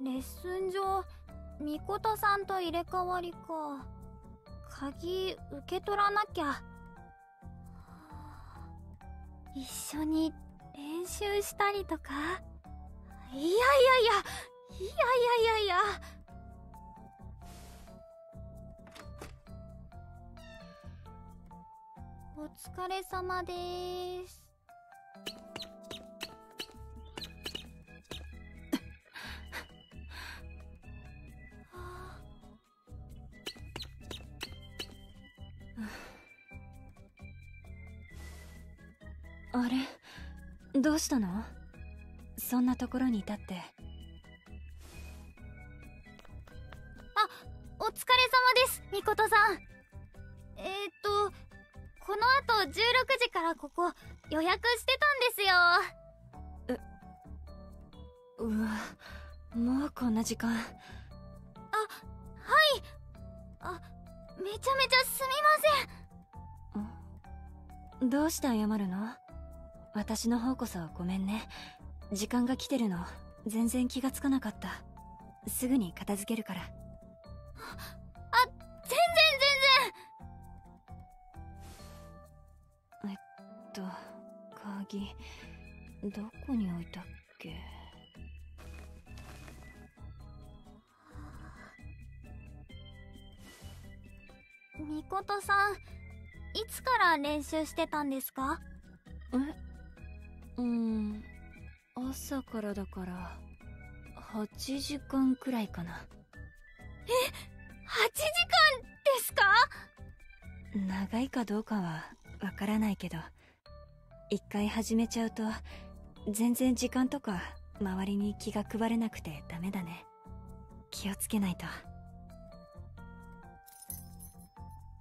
レッスン上みことさんと入れ替わりか。鍵受け取らなきゃ。一緒に練習したりとか。いやいやいやいやいやいやいや。お疲れ様です。あ。れ？どうしたの？そんなところにいたって。お疲れ様ですみことさん。えー、っとこの後16時からここ予約してたんですよ。うわもうこんな時間。はい。あめちゃめちゃすみません。どうして謝るの？私の方こそごめんね。時間が来てるの。全然気がつかなかった。すぐに片付けるから鍵どこに置いたっけ？みことさんいつから練習してたんですか？えうん朝からだから8時間くらいかな。8時間ですか？長いかどうかはわからないけど一回始めちゃうと全然時間とか周りに気が配れなくてダメだね。気をつけないと。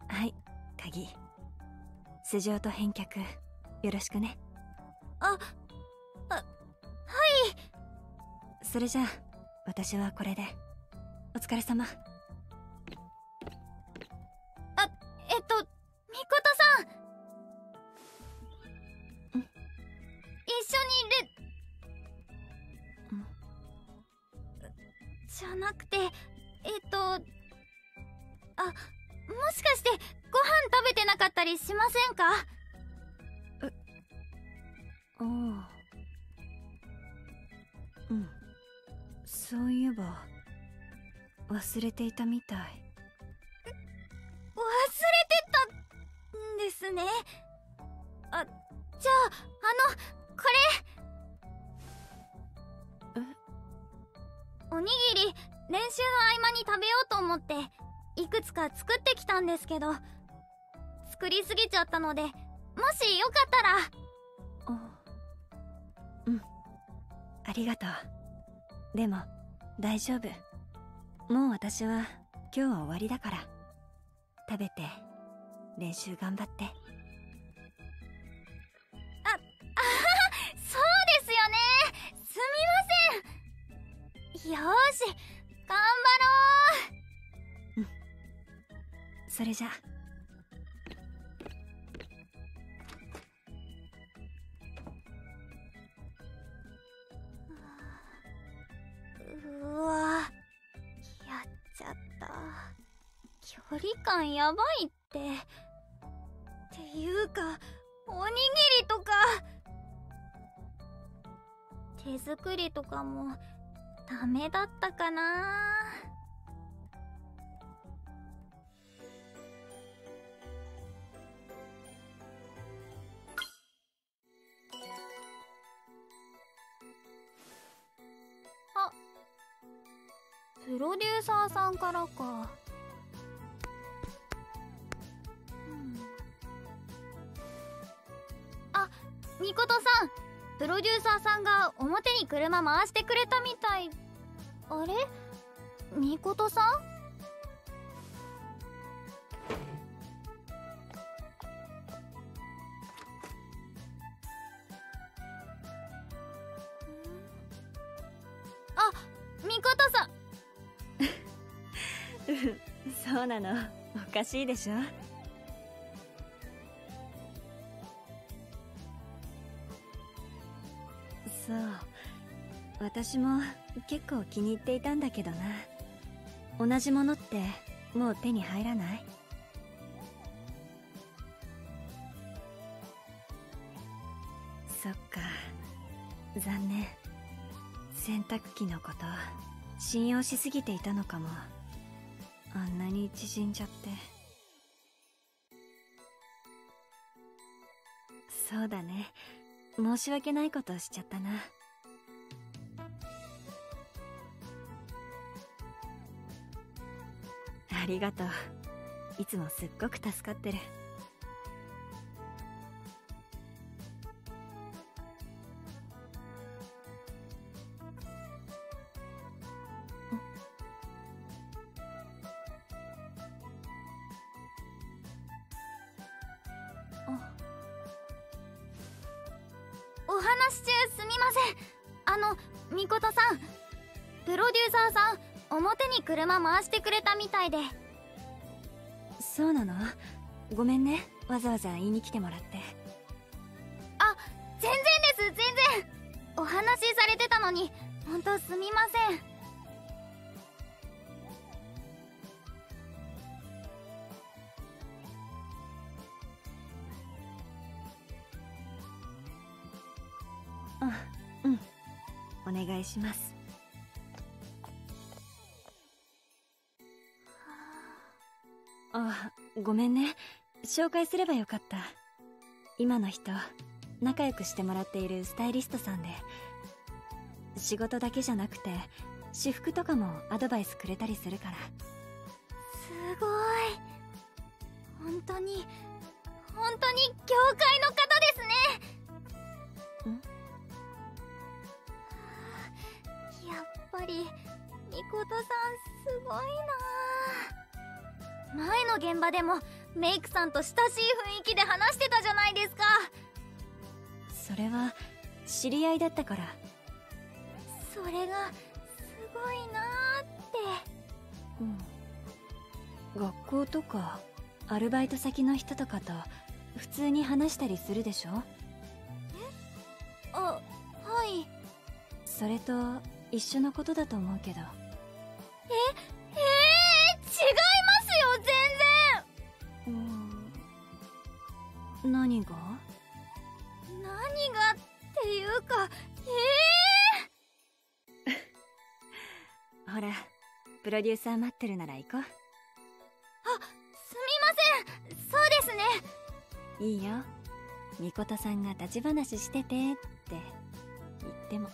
はい鍵。素性と返却。よろしくね。ああはい。それじゃあ私はこれで。お疲れ様。しかしてご飯食べてなかったりしませんか？おううん。そういえば忘れていたみたい。忘れてたんですね？あじゃああのこれ。おにぎり練習の合間に食べようと思っていくつか作ってきたんですけど作りすぎちゃったのでもしよかったら。うん。ありがとう。でも大丈夫。もう私は今日は終わりだから。食べて練習頑張って。それじゃ。うわやっちゃった。距離感やばいって。っていうかおにぎりとか。手作りとかもダメだったかなプロデューサーさんからか。うん。あみことさん。プロデューサーさんが表に車回してくれたみたい。あれ？みことさん？うなの。おかしいでしょ。そう。私も結構気に入っていたんだけどな。同じものってもう手に入らない？そっか。残念。洗濯機のこと信用しすぎていたのかも。縮んじゃって。そうだね。申し訳ないことしちゃったな。ありがとう。いつもすっごく助かってる。話中すみません。あのみことさんプロデューサーさん表に車回してくれたみたいで。そうなの？ごめんね。わざわざ言いに来てもらって。あ全然です全然。お話しされてたのに本当すみません願いします。あごめんね。紹介すればよかった。今の人仲良くしてもらっているスタイリストさんで。仕事だけじゃなくて私服とかもアドバイスくれたりするから。すごい。本当に本当に業界の方ですね。ん？ぱりみことさんすごいな前の現場でもメイクさんと親しい雰囲気で話してたじゃないですか。それは知り合いだったから。それがすごいなーって。うん。学校とかアルバイト先の人とかと普通に話したりするでしょ？あはい。それと一緒のことだと思うけど。ええー、違いますよ全うん。何が？然何がっていうかえ ほらプロデューサー待ってるなら行こー、あすみません。そうですね。ういいよ。みことさんが立ち話しててって言っても